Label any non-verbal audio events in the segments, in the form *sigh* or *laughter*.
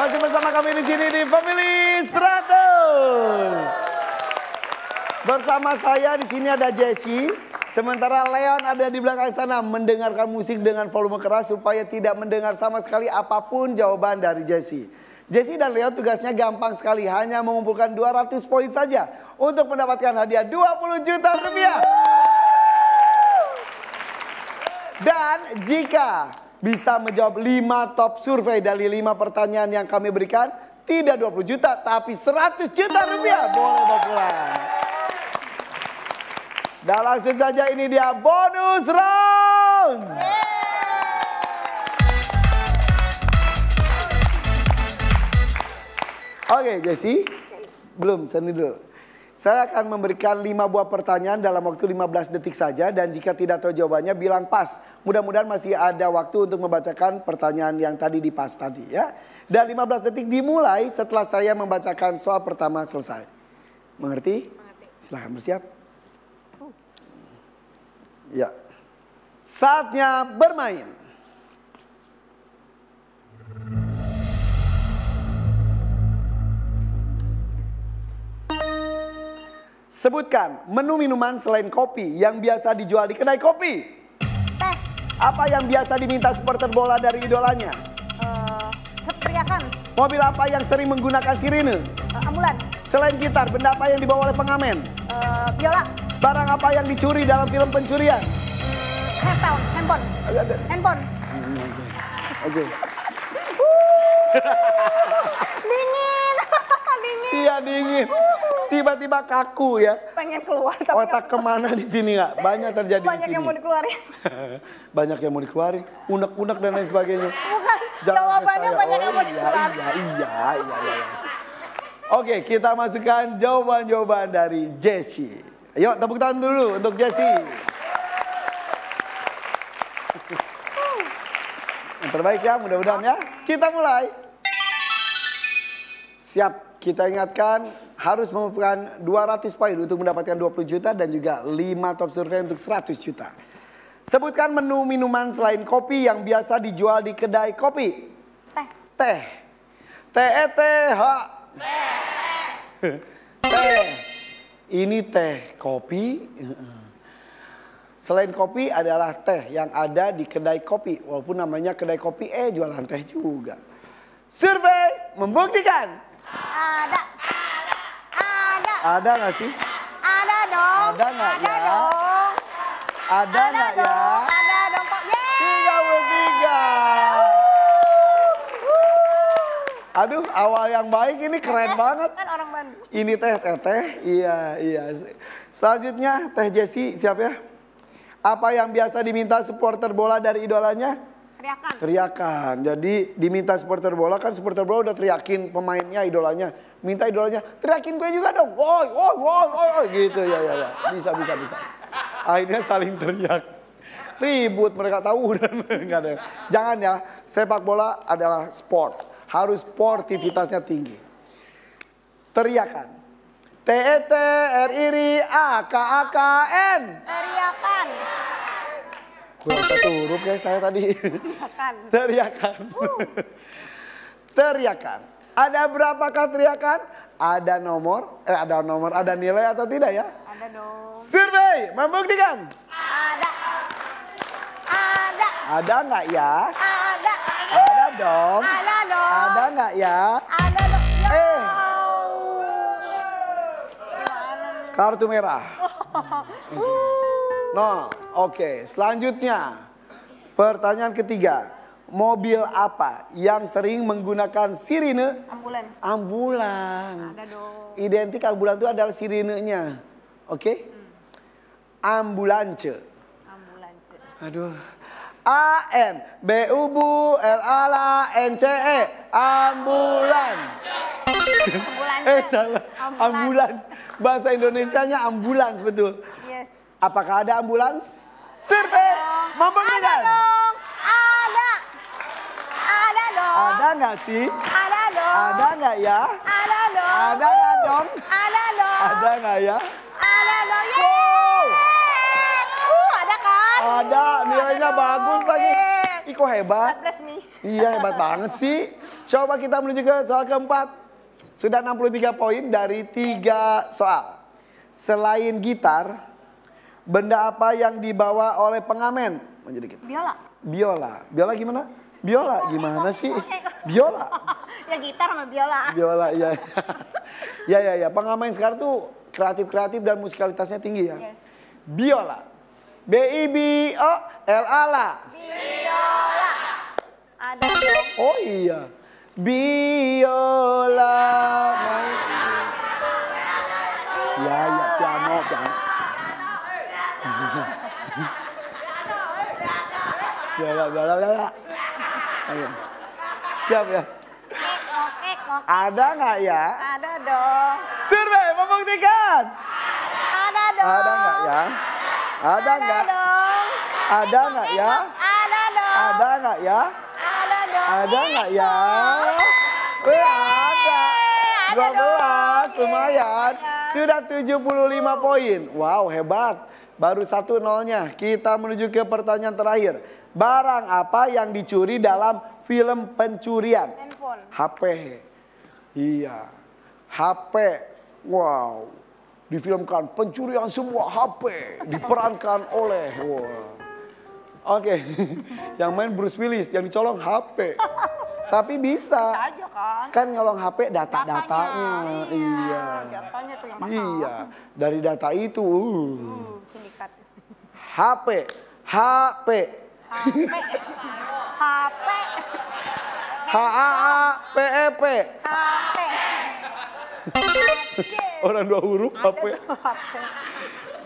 Masih bersama kami di sini di Family 100. Bersama saya di sini ada Jesse. Sementara Leon ada di belakang sana mendengarkan musik dengan volume keras supaya tidak mendengar sama sekali apa pun jawaban dari Jesse. Jesse dan Leon tugasnya gampang sekali, hanya mengumpulkan 200 poin saja untuk mendapatkan hadiah 20 juta rupiah. Dan jika bisa menjawab 5 top survei dari 5 pertanyaan yang kami berikan, tidak 20 juta tapi 100 juta rupiah boleh bawa pulang. Dan langsung saja ini dia bonus round. Oke Jesse, belum seni dulu. Saya akan memberikan 5 buah pertanyaan dalam waktu 15 detik saja dan jika tidak tahu jawabannya bilang pas. Mudah-mudahan masih ada waktu untuk membacakan pertanyaan yang tadi di pas tadi ya. Dan 15 detik dimulai setelah saya membacakan soal pertama selesai. Mengerti? Mengerti. Silahkan bersiap. Ya. Saatnya bermain. Sebutkan menu minuman selain kopi yang biasa dijual di kedai kopi. Teh, Apa yang biasa diminta supporter bola dari idolanya? uh, teriakan, Mobil apa yang sering menggunakan sirine? uh, ambulan, Selain gitar, benda apa yang dibawa oleh pengamen? uh, biola, Barang apa yang dicuri dalam film pencurian? handphone, handphone, handphone. Oke. Dingin, *laughs* dingin. Iya dingin. Tiba-tiba kaku ya. Pengen keluar tapi Otak ke mana di sini nggak? Banyak terjadi banyak di sini. yang mau dikeluarin. *laughs* banyak yang mau dikeluarin, unek-unek dan lain sebagainya. Bukan, Jangan jawabannya saya. banyak Oh, yang mau iya, dikeluarin. Iya, iya, iya, iya, iya. Oke, kita masukkan jawaban-jawaban dari Jessie. Yuk, tepuk tangan dulu untuk Jessie. *laughs* Yang terbaik ya, mudah-mudahan ya. Kita mulai. Siap, kita ingatkan harus mengumpulkan 200 poin untuk mendapatkan 20 juta dan juga 5 top survei untuk 100 juta. Sebutkan menu minuman selain kopi yang biasa dijual di kedai kopi. Teh, Teh. T E T H. Teh. Ini teh kopi. Selain kopi adalah teh yang ada di kedai kopi. Walaupun namanya kedai kopi, eh jualan teh juga. Survei membuktikan. ada, ada, nggak sih? ada dong. Ada nggak Ada ya? dong. Ada nggak ya? dong, ada dong kok. Yeay. 33. Aduh, awal yang baik ini keren banget. Kan orang Bandung. Ini teh teh teh, iya iya. Selanjutnya teh Jessie siap ya? Apa yang biasa diminta supporter bola dari idolanya? Teriakan. Teriakan. Jadi diminta supporter bola kan supporter bola udah teriakin pemainnya idolanya. Minta idolanya, teriakin gue juga dong. Woi, woi, woi, woi, gitu ya ya ya. Bisa bisa bisa. Akhirnya saling teriak. Ribut mereka tahu *laughs* dan enggak ada. Jangan ya, sepak bola adalah sport. Harus sportivitasnya tinggi. Teriakan. T E T R I R I A K A K N. Teriakan. Kurang satu huruf ya saya tadi. Teriakan. *laughs* Teriakan. teriakan. Ada berapakah teriakan? Ada nomor, eh ada nomor, ada nilai atau tidak ya? Ada dong. Survei membuktikan. Ada. Ada. Ada nggak ya? Ada. Ada dong. Ada dong. Ada nggak ya? Ada dong. Eh. Kartu merah. *laughs* No, oke. Selanjutnya, pertanyaan ketiga. Mobil apa yang sering menggunakan sirine? Ambulans. Ambulan. Ada dong. Identik ambulan itu adalah sirinenya. Oke? Ambulance. Ambulans. Aduh. A N B U B U L A L A N C E ambulan. Ambulans. Eh salah. Ambulans. Ambulans. Bahasa Indonesianya ambulans betul. Yes. Apakah ada ambulans? Survei Ada membuktikan. Ada nggak sih? Ada dong. Ada nggak ya? Ada dong. Ada nggak dong? Ada dong. Ada nggak ya? Ada dong. Wow. Yeay. Uh, ada kan? Ada, nilainya ada dong. bagus lagi. Kok hebat? God bless me. Iya hebat banget sih. Coba kita menuju ke soal keempat. Sudah 63 poin dari tiga soal. Selain gitar, benda apa yang dibawa oleh pengamen? Menjadi gitar. Biola. Biola. Biola gimana? Biola gimana sih? Biola. *laughs* ya gitar sama biola. Biola, iya. ya, ya, ya. Pengamen sekarang tuh kreatif-kreatif dan musikalitasnya tinggi ya. Yes. Biola. B I B O L A L A. Biola. Ada. Oh iya. Biola. Ya, ya, piano, piano. *laughs* Biola, biola, biola. Ayo. Siap ya? Kok. Ada nggak ya? Ada dong. Survei membuktikan. Ada dong. Ada nggak ya? Ada nggak? dong. Ada nggak ya? Ada dong. Ada nggak ya? Ada dong. Ada nggak ya? Eh, ada. Ada 12, dong. lumayan. Iya. Sudah 75 poin. Wow, hebat. Baru satu nolnya. Kita menuju ke pertanyaan terakhir. Barang apa yang dicuri dalam film pencurian? Handphone. HP. Iya. HP. Wow. Difilmkan pencurian sebuah HP. Diperankan oleh. Wow. Oke. *laughs* yang main Bruce Willis. Yang dicolong HP. *laughs* Tapi bisa. Bisa aja kan. Kan nyolong HP data-datanya. Iya. Datanya tuh yang mahal. Iya. Dari data itu. Uh. Hmm, sindikat. HP. HP. HP. HP. H A A P E P. HP. Orang dua huruf HP. HP.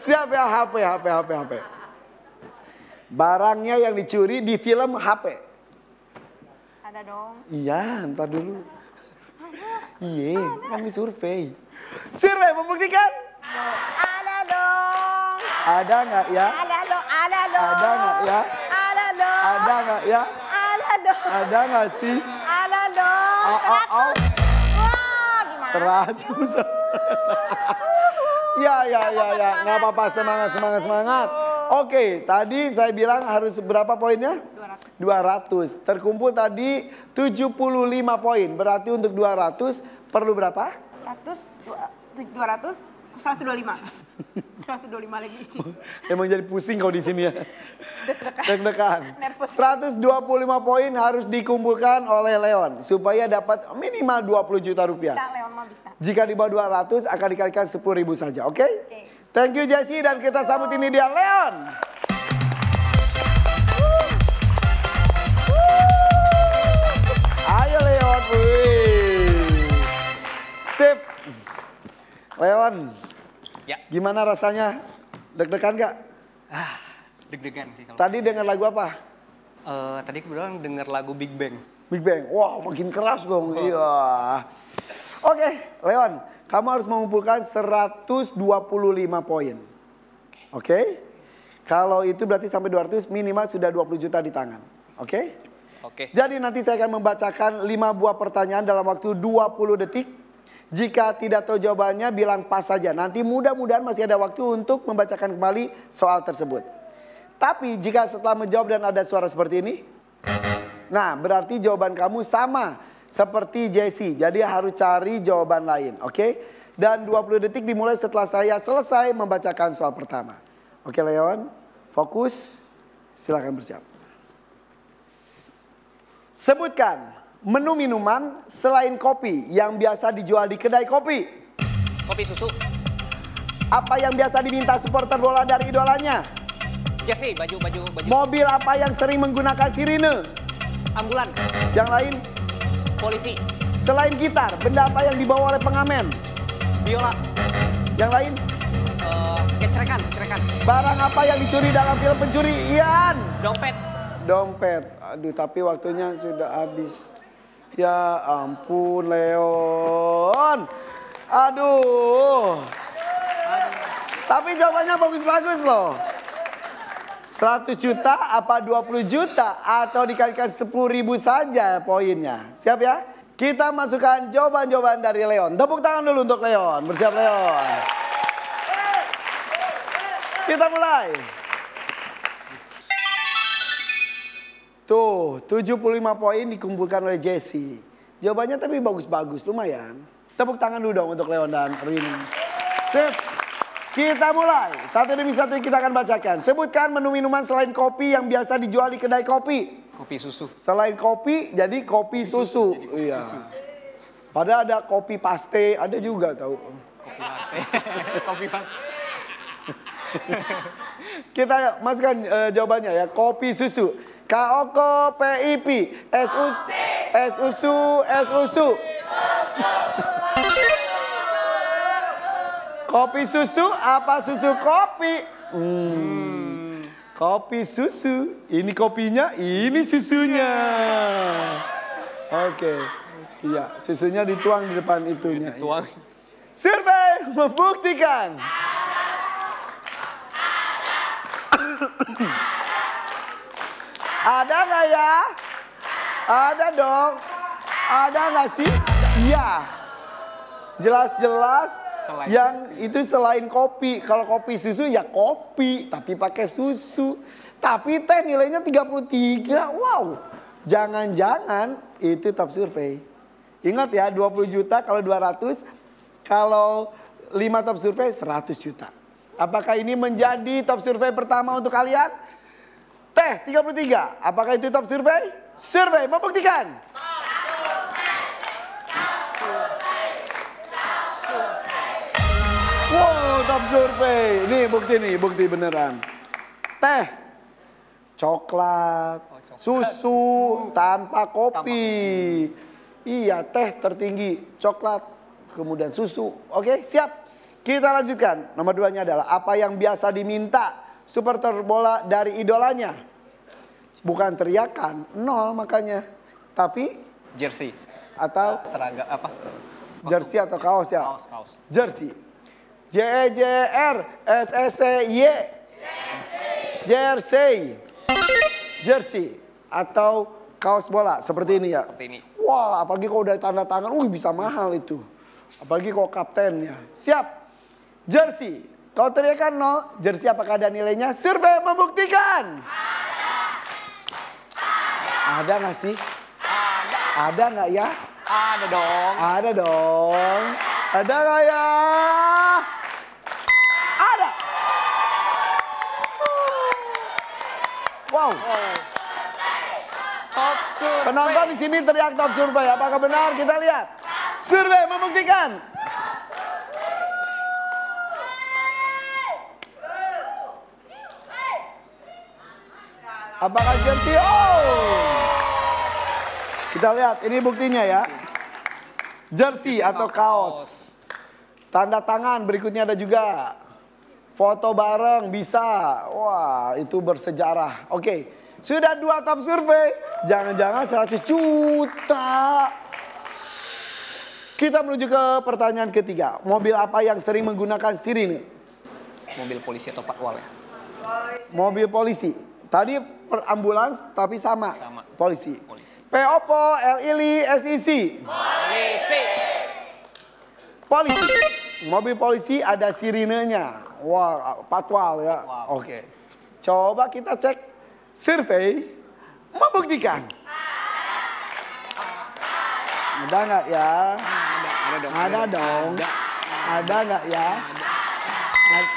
Siap ya HP, HP, HP, HP. Barangnya yang dicuri di film HP. Ada dong. Iya, ntar dulu. Iya, kami survei. Survei membuktikan. Ada dong. Ada nggak ya? Ada dong. Ada dong. Ada nggak ya? Ada nggak ya? Ada dong. Ada nggak sih? Ada dong. Oh, oh, oh. Wah, gimana? Seratus. *laughs* ya, ya, ya, ya. Nggak apa-apa, semangat, semangat, semangat. Oke, tadi saya bilang harus berapa poinnya? 200. 200. Terkumpul tadi 75 poin. Berarti untuk 200 perlu berapa? 100, dua- tu- 200, 125. 125 lagi. *laughs* Emang jadi pusing kau di sini ya. Deg-degan. Nervous. 125 poin harus dikumpulkan oleh Leon supaya dapat minimal 20 juta rupiah. Bisa, Leon mah bisa. Jika di bawah 200 akan dikalikan 10 ribu saja, oke? Oke. Thank you Jesse dan kita sambut ini dia Leon. Ayo Leon, wih. Sip. Leon, Ya, gimana rasanya? Deg-degan gak? deg-degan sih kalau. Tadi dengar lagu apa? Eh, tadi kebetulan denger lagu Big Bang. Big Bang. Wah, makin keras dong. Iya. Oke, Leon, kamu harus mengumpulkan 125 poin. Oke? Kalau itu berarti sampai 200 minimal sudah 20 juta di tangan. Oke? Oke. Jadi nanti saya akan membacakan 5 buah pertanyaan dalam waktu 20 detik. Jika tidak tahu jawabannya bilang pas saja. Nanti mudah-mudahan masih ada waktu untuk membacakan kembali soal tersebut. Tapi jika setelah menjawab dan ada suara seperti ini, Nah, berarti jawaban kamu sama seperti Jesse. Jadi harus cari jawaban lain, oke? Dan 20 detik dimulai setelah saya selesai membacakan soal pertama. Oke, Leon, fokus. Silakan bersiap. Sebutkan menu minuman selain kopi yang biasa dijual di kedai kopi. Kopi susu. Apa yang biasa diminta supporter bola dari idolanya? Jersey, baju, baju, baju. Mobil apa yang sering menggunakan sirine? Ambulan. Yang lain, Polisi. selain gitar, benda apa yang dibawa oleh pengamen? Biola. Yang lain, Eh, kecerekan, kecerekan. barang apa yang dicuri dalam film pencurian? Dompet. Dompet. Aduh, tapi waktunya sudah habis. Ya ampun, Leon. Aduh. Tapi jawabannya bagus-bagus loh. 100 juta apa 20 juta atau dikalikan 10 ribu saja poinnya. Siap ya? Kita masukkan jawaban-jawaban dari Leon. Tepuk tangan dulu untuk Leon. Bersiap Leon. Kita mulai. Tuh, 75 poin dikumpulkan oleh Jesse. Jawabannya tapi bagus-bagus, lumayan. Tepuk tangan dulu dong untuk Leon dan Rini. Sip. Kita mulai. Satu demi satu kita akan bacakan. Sebutkan menu minuman selain kopi yang biasa dijual di kedai kopi. Kopi susu. Selain kopi, jadi kopi susu. Iya. Padahal ada kopi paste, ada juga tahu. Kopi latte. *laughs* Kopi pas. Kita masukkan eh, jawabannya ya. Kopi susu. Kaoko PIP. S U S usu S usu. Kopi susu apa susu kopi? Hmm. Kopi susu. Ini kopinya, ini susunya. Oke. Iya, susunya dituang di depan itunya. Tuang. Survei membuktikan. Ada nggak ya? Ada dong. Ada nggak sih? Iya. Jelas-jelas Selain. yang itu selain kopi. Kalau kopi susu ya kopi, tapi pakai susu. Tapi teh nilainya 33. Wow. Jangan-jangan itu top survei. Ingat ya 20 juta kalau 200. Kalau 5 top survei 100 juta. Apakah ini menjadi top survei pertama untuk kalian? Teh 33. Apakah itu top survei? Survei membuktikan. Wow, top survei. Ini bukti nih, bukti beneran. Teh, coklat, susu tanpa kopi. Iya, teh tertinggi, coklat, kemudian susu. Oke, siap. Kita lanjutkan. Nomor duanya adalah apa yang biasa diminta supporter bola dari idolanya. Bukan teriakan, nol makanya. Tapi Jersey. atau Seragam apa? jersey atau kaos ya? Kaos, kaos. Jersey. J E J R S S E Y. Jersey. Jersey atau kaos bola seperti ini ya. Seperti ini. Wah, apalagi kalau udah tanda tangan, wih bisa mahal itu. Apalagi kalau kaptennya. Siap. Jersey. Kalau teriakan nol, jersey apakah ada nilainya? Survei membuktikan. Ada nggak sih? Ada nggak ya? Ada dong. Ada dong. Ada nggak ya? Ada. Wow. Top survei. Penonton di sini teriak top survei. Apakah benar? Kita lihat. Survei membuktikan. Apakah jersey? Oh. Kita lihat, ini buktinya ya. Jersey atau kaos. Tanda tangan berikutnya ada juga. Foto bareng bisa. Wah, itu bersejarah. Oke, sudah dua top survei. Jangan-jangan 100 juta. Kita menuju ke pertanyaan ketiga. Mobil apa yang sering menggunakan sirine? Mobil polisi atau patwal ya? Mobil polisi. Tadi per ambulans tapi sama. Sama. Polisi. Polisi. POPO, LILI, SIC. Polisi. Polisi. Mobil polisi ada sirinenya. Wah, patwal ya. Wow. Oke. Coba kita cek survei membuktikan. Ada nggak ya? Ada dong. Ada dong. Ada nggak ya?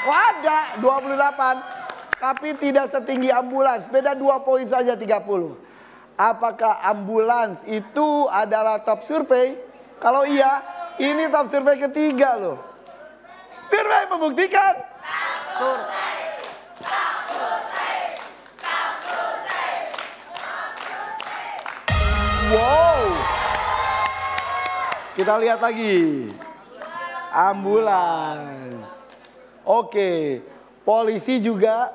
Wah, ada 28. Tapi tidak setinggi ambulans. Beda dua poin saja 30. Apakah ambulans itu adalah top survei? Kalau iya, ini top survei ketiga loh. Survei membuktikan. Wow. Kita lihat lagi. Ambulans. Oke. Polisi juga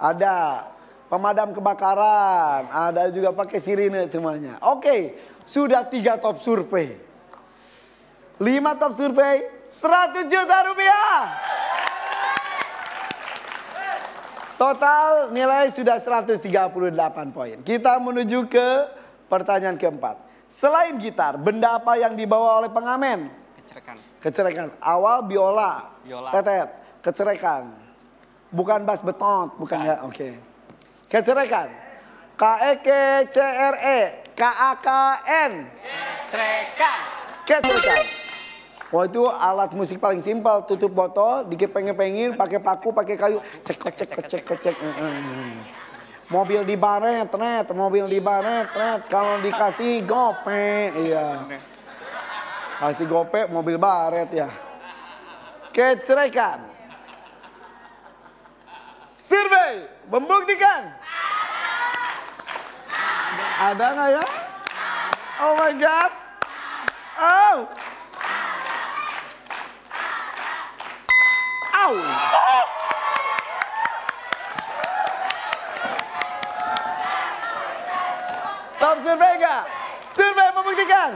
ada. Pemadam kebakaran. Ada juga pakai sirine semuanya. Oke. Sudah tiga top survei. Lima top survei. 100 juta rupiah. Total nilai sudah 138 poin. Kita menuju ke pertanyaan keempat. Selain gitar, benda apa yang dibawa oleh pengamen? Kecerakan. Kecerekan. Awal biola. Biola. Tetet. Kecerekan. Bukan bass beton, bukan Bukan. ya. Oke. Kecerekan. K E K C R E K A K N. Kecrekan. Kecrekan. Wah itu alat musik paling simpel, tutup botol, dikepeng-kepengin, pakai paku, pakai kayu, cek cek cek cek cek. Mobil di baret, net, mobil di baret, net. Kalau dikasih gope, iya. Kasih gope, mobil baret ya. Kecrekan. Survei membuktikan. Ada nggak ya? Oh my god. Oh. Au. Top survei nggak? Survei membuktikan.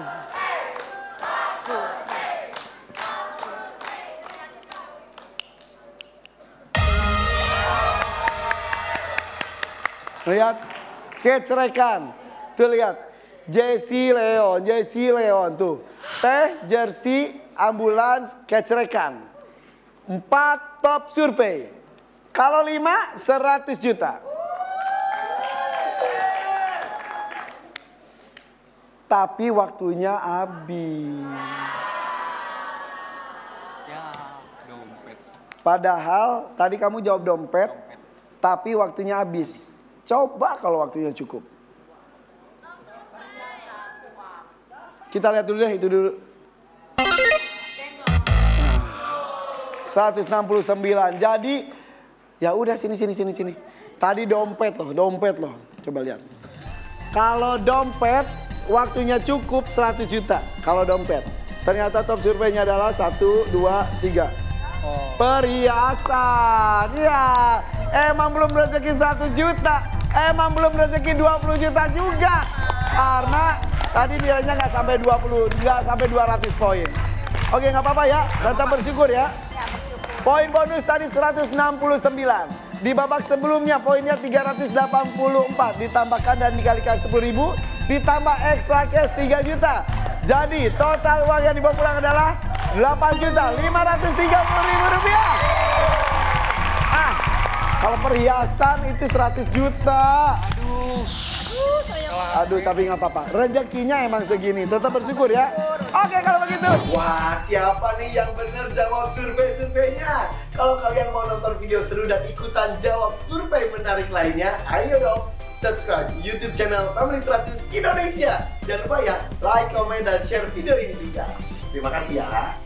Lihat kecerekan. Tuh lihat. Jesse Leon, Jesse Leon tuh. Teh, jersey, ambulans, kecerekan. Empat top survei. Kalau lima, 100 juta. Tapi waktunya habis. Ya, dompet. Padahal tadi kamu jawab dompet, tapi waktunya habis. Coba kalau waktunya cukup. Kita lihat dulu deh itu dulu. Nah, 169. Jadi ya udah sini sini sini sini. Tadi dompet loh, dompet loh. Coba lihat. Kalau dompet waktunya cukup 100 juta. Kalau dompet. Ternyata top surveinya adalah 1 2 3. Perhiasan. Ya, emang belum rezeki 1 juta. Emang belum rezeki 20 juta juga. Karena tadi nilainya nggak sampai 20, nggak sampai 200 poin. Oke, nggak apa-apa ya. Tetap bersyukur ya. Poin bonus tadi 169. Di babak sebelumnya poinnya 384 ditambahkan dan dikalikan 10 ribu ditambah extra cash 3 juta. Jadi total uang yang dibawa pulang adalah 8 juta 530 ribu rupiah. Kalau perhiasan itu 100 juta. Aduh, tapi nggak apa-apa. Rezekinya emang segini. Tetap bersyukur ya. Oke, kalau begitu. Wah, siapa nih yang benar jawab survei-surveinya? Kalau kalian mau nonton video seru dan ikutan jawab survei menarik lainnya, ayo dong subscribe YouTube channel Family 100 Indonesia. Jangan lupa ya, like, comment, dan share video ini juga. Terima kasih ya.